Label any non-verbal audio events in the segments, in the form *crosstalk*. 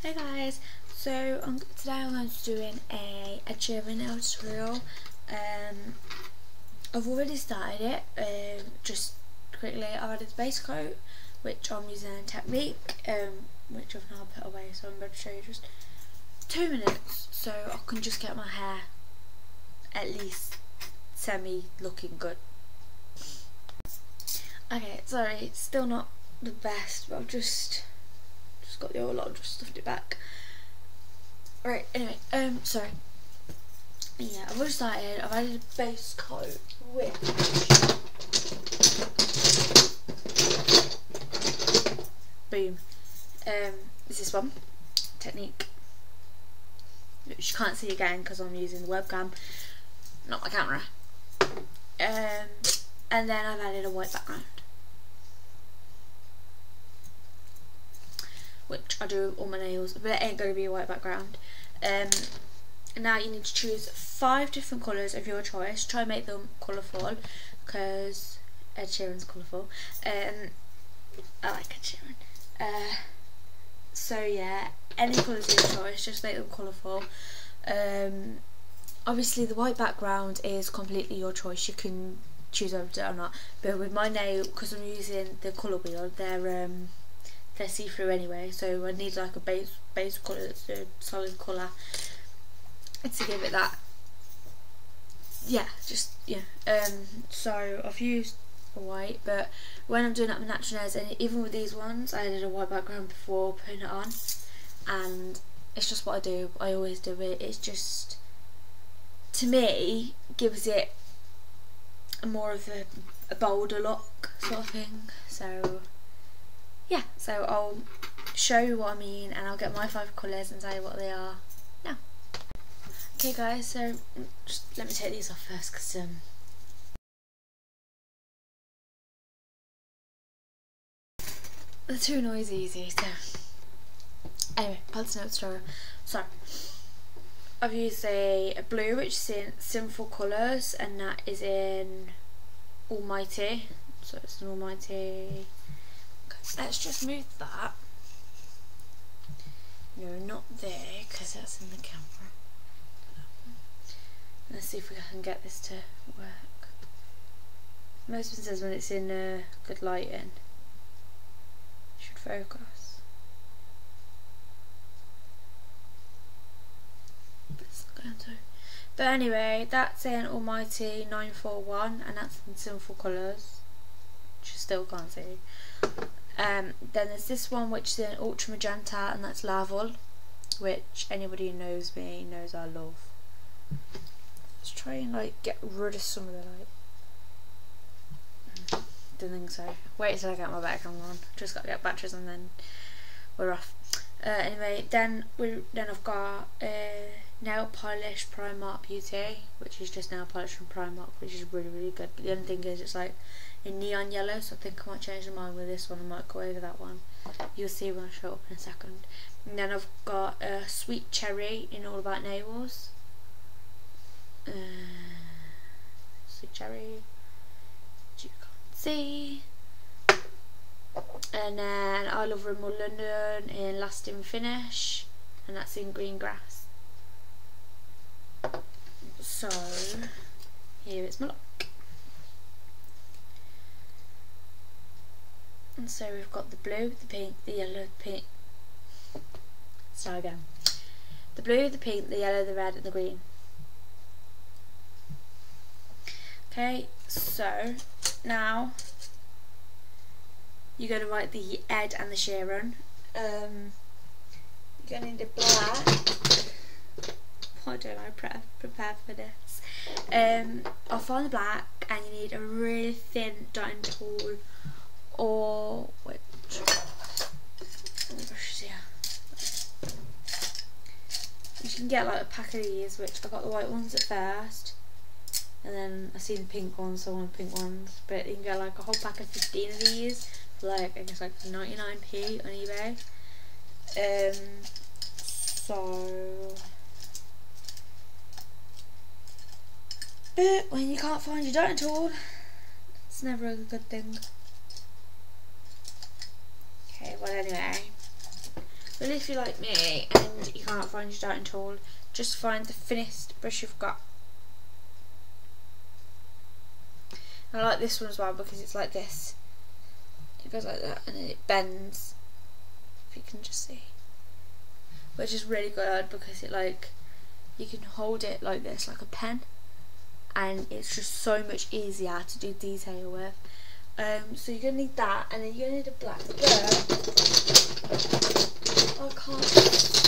Hey guys, so um, today I'm going to be doing a a nail tutorial. Um, I've already started it, um, just quickly I've added the base coat which I'm using in Technique, um, which I've now put away so I'm going to show you just two minutes so I can just get my hair at least semi looking good. Okay, sorry, it's still not the best, but I've just just got the old lot, just stuffed it back. Right, anyway, um, sorry. Yeah, I've already started, I've added a base coat, which boom. Um, this is one, Technique, which you can't see again because I'm using the webcam, not my camera. Um, and then I've added a white background. Which I do all my nails, but it ain't going to be a white background. Um, now you need to choose five different colours of your choice. Try and make them colourful, because Ed Sheeran's colourful. Um, I like Ed Sheeran. Uh, so yeah, any colours of your choice, just make them colourful. Um, obviously the white background is completely your choice. You can choose whether to or not. But with my nail, because I'm using the colour wheel, they're um, they're see-through anyway so I need like a base base colour that's a solid colour to give it that. Yeah just yeah um so I've used a white but when I'm doing up my natural nails and even with these ones I did a white background before putting it on and it's just what I do I always do it. It's just to me gives it a more of a, a bolder look sort of thing so yeah, so I'll show you what I mean and I'll get my five colours and tell you what they are now. Okay guys, so just let me take these off first because um, they're too noisy easy, so anyway, let's know story. So I've used a, a blue which is in Sinful Colours and that is in Almighty. So it's an Almighty let's just move that. No, not there, because that's in the camera. Let's see if we can get this to work. Most of it says when it's in uh, good lighting, should focus. But anyway, that's in Almighty 941 and that's in Sinful Colours, which you still can't see. Um, then there's this one which is in Ultra Magenta and that's Laval, which anybody who knows me knows I love. Let's try and like get rid of some of the light. Don't think so. Wait till I get my back camera on. Just got to get batteries and then we're off. Uh, anyway, then we then I've got uh, nail polish Primark Beauty, which is just nail polish from Primark, which is really really good. But the only thing is, it's like in neon yellow, so I think I might change my mind with this one. I might go over that one. You'll see when I show up in a second. And then I've got a uh, sweet cherry in All About Nails. Uh, sweet cherry. You can't see. And then I Love Rimmel London in Lasting Finish, and that's in green grass. So, here it's my look. And so we've got the blue, the pink, the yellow, the pink. Start again. The blue, the pink, the yellow, the red, and the green. Okay, so now you're going to write the Ed and the Sheeran. Um, you're going to need a black. Why don't I pre prepare for this? Um, I'll find the black and you need a really thin dotting tool or which You can get like a pack of these, which I got the white ones at first, and then I seen the pink ones, so I want pink ones. But you can get like a whole pack of 15 of these like I guess like 99p on eBay. Um, so. But when you can't find your dotting tool, it's never a good thing. Okay, well anyway, But if you're like me and you can't find your dotting tool, just find the thinnest brush you've got. I like this one as well because it's like this. It goes like that and then it bends. If you can just see. Which is really good because it like you can hold it like this like a pen and it's just so much easier to do detail with. Um, so you're gonna need that and then you're gonna need a black but I can't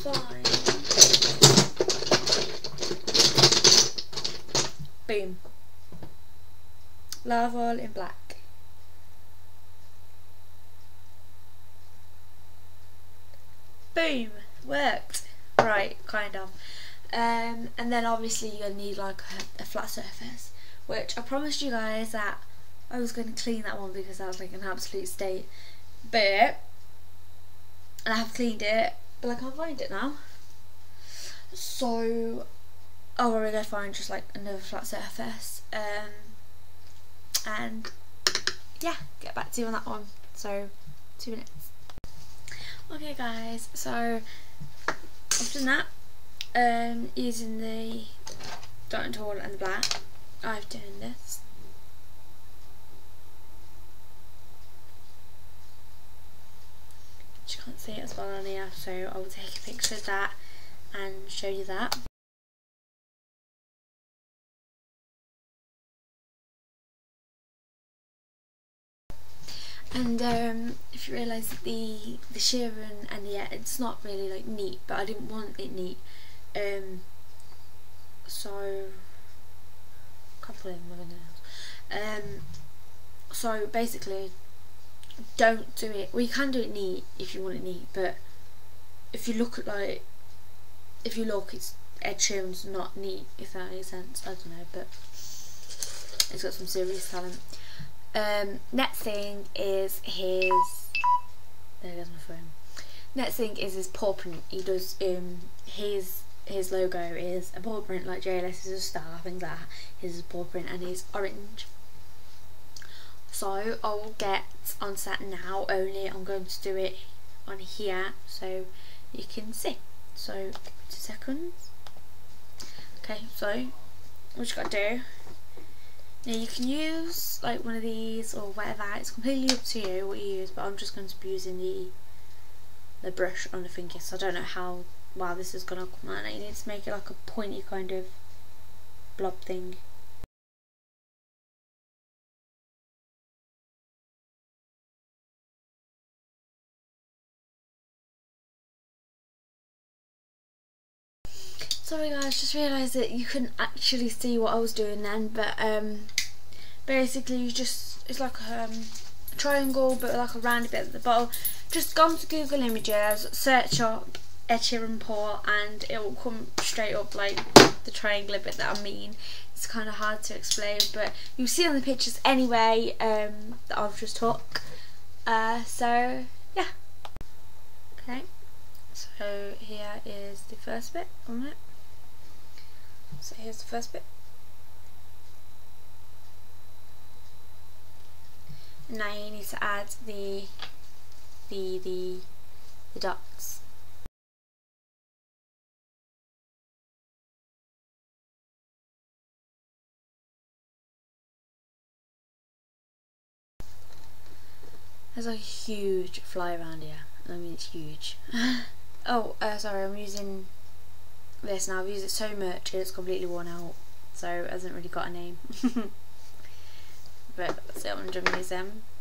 find Boom. Laval in black. Boom! Worked. Right, kind of. Um, and then obviously to need like a, a, flat surface, which I promised you guys that I was going to clean that one because that was like an absolute state. But, and I have cleaned it, but I can't find it now. So, I'll probably go find just like another flat surface. Um, and yeah, get back to you on that one. So, two minutes. Okay guys, so I've done that um, using the dotting tool and the black. I've done this. You can't see it as well on here, so I'll take a picture of that and show you that. And um, if you realise the the Sheeran and the it's not really like neat, but I didn't want it neat. Um, so couple of my nails. Um, so basically, don't do it. Well, you can do it neat if you want it neat, but if you look at like, if you look, it's Ed Sheeran's not neat. If that makes sense, I don't know, but it's got some serious talent. Um, next thing is his. There goes my phone. Next thing is his paw print. He does um his his logo is a paw print like JLS is a star, things like that. His is paw print and he's orange. So I'll get on set now. Only I'm going to do it on here so you can see. So two seconds. Okay, so what you got to do now you can use like one of these or whatever, it's completely up to you what you use, but I'm just going to be using the the brush on the finger, so I don't know how well this is going to come out. You need to make it like a pointy kind of blob thing. Sorry guys, just realised that you couldn't actually see what I was doing then, but um, basically you just, it's like um, a triangle but like a rounded bit at the bottom. Just go to Google Images, search up Ed Sheeran paw and it will come straight up like the triangular bit that I mean. It's kind of hard to explain but you'll see on the pictures anyway um, that I've just took. Uh, so yeah. Okay, so here is the first bit on it. So here's the first bit. Now you need to add the the the the dots. There's a huge fly around here. I mean, it's huge. *laughs* oh, uh, sorry, I'm using this now. I've used it so much it's completely worn out so it hasn't really got a name. *laughs* But that's it I'm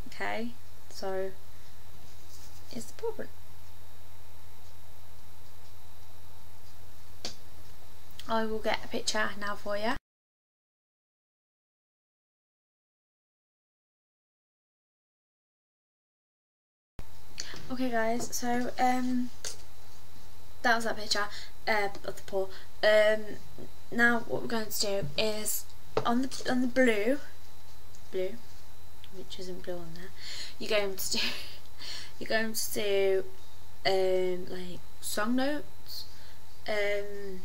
okay? So it's the problem. I will get a picture now for you Okay guys, so um that was that picture uh, of the paw. Um, now what we're going to do is on the on the blue, blue, which isn't blue on there. You're going to do *laughs* you're going to do um, like song notes. Um,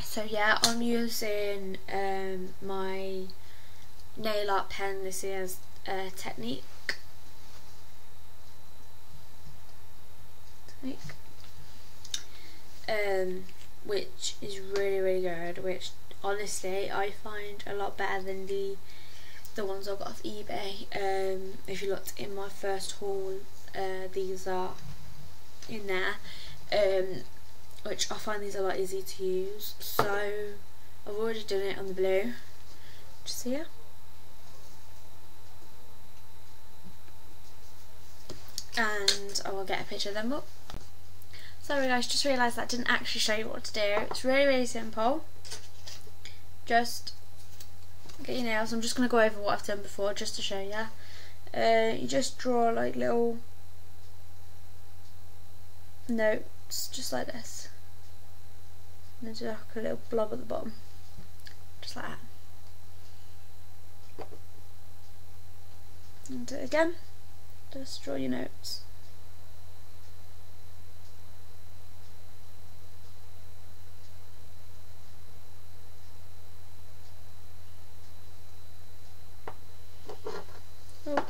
so yeah, I'm using um, my nail art pen. This is a technique. like, um, which is really really good. Which honestly I find a lot better than the the ones I got off eBay. Um, if you looked in my first haul, uh, these are in there, um, which I find these a lot easier to use. So I've already done it on the blue. Just here. And I will get a picture of them up. Sorry guys, just realised that I didn't actually show you what to do. It's really, really simple. Just get your nails. I'm just going to go over what I've done before just to show you. Uh, you just draw like little notes, just like this. And then do like a little blob at the bottom. Just like that. And do it again. Just draw your notes. Oh.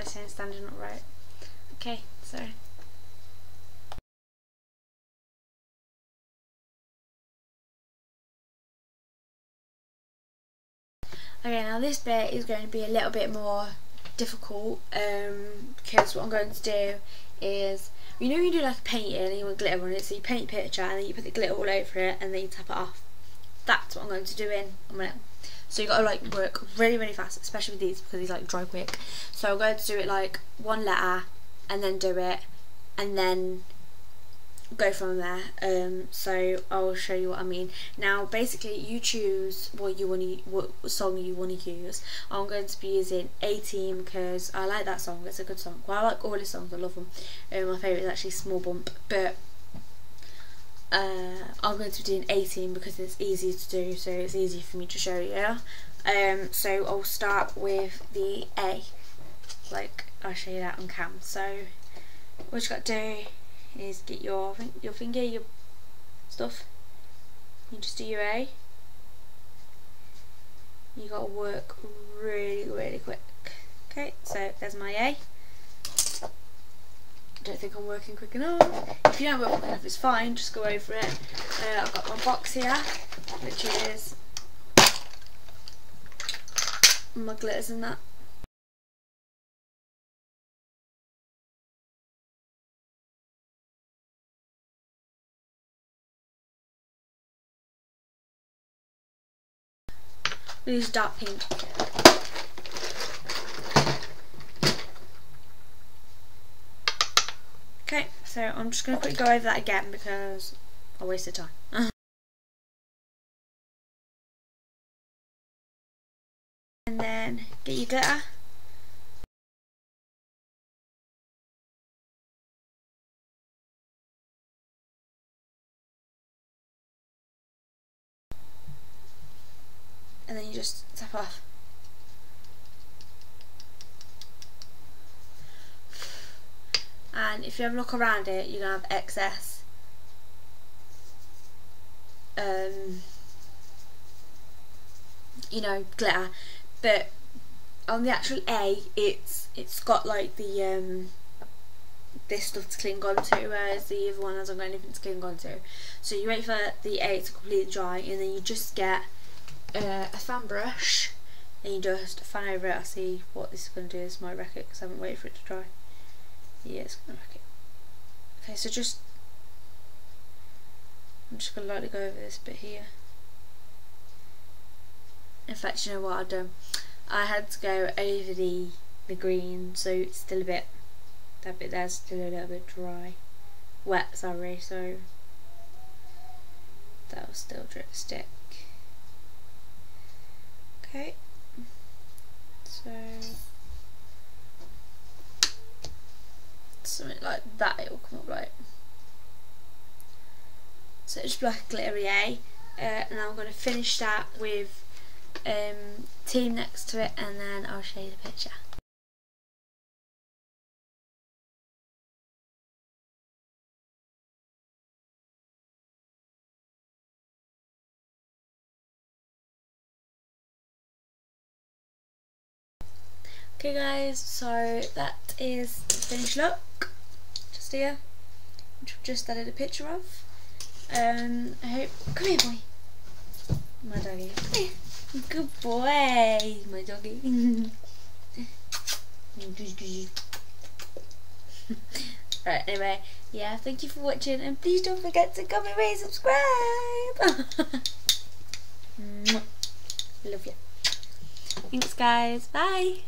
It's saying standing upright. Okay, sorry. Okay, now this bit is going to be a little bit more difficult um, because what I'm going to do is, you know you do like a painting and you want glitter on it, so you paint a picture and then you put the glitter all over it and then you tap it off. That's what I'm going to do in a minute. So you got to like work really really fast, especially with these because these like dry quick. So I'm going to do it like one letter and then do it and then go from there. Um, so I'll show you what I mean. Now basically you choose what you want to what song you want to use. I'm going to be using A-Team because I like that song. It's a good song. Well I like all his songs. I love them um, my favourite is actually Small Bump. But uh, I'm going to be doing A-Team because it's easy to do so it's easy for me to show you um, so I'll start with the A like I'll show you that on cam so what you got to do is get your your finger, your stuff. You just do your A. You got to work really, really quick. Okay, so there's my A. I don't think I'm working quick enough. If you don't work quick enough, it's fine. Just go over it. Uh, I've got my box here, which is my glitters and that. use dark pink. Okay, so I'm just going to quickly go over that again because I wasted time. *laughs* and then get your glitter. and then you just tap off. If you have a look around it, you're going to have excess um, you know, glitter. But on the actual A, it's it's got like the um, this stuff to cling onto, whereas the other one hasn't got anything to cling onto. So you wait for the A to completely dry, and then you just get uh, a fan brush and you just fan over it. I see what this is going to do is my wreck it because I haven't waited for it to dry. Yeah, it's to wreck it. Okay, so just I'm just to lightly go over this bit here. In fact, you know what I've done? I had to go over the the green, so it's still a bit that bit there's still a little bit dry, wet. Sorry, so that will still drip stick. Okay, so something like that it will come up right So it's like glittery A, uh, and I'm going to finish that with um, team next to it, and then I'll show you the picture. Okay guys, so that is the finished look. Just here, which I've just added a picture of. Um, I hope. Come here, boy. My doggy. Come here. Good boy, my doggy. *laughs* right, anyway, yeah, thank you for watching, and please don't forget to comment, rate, subscribe. *laughs* Love you. Thanks, guys. Bye.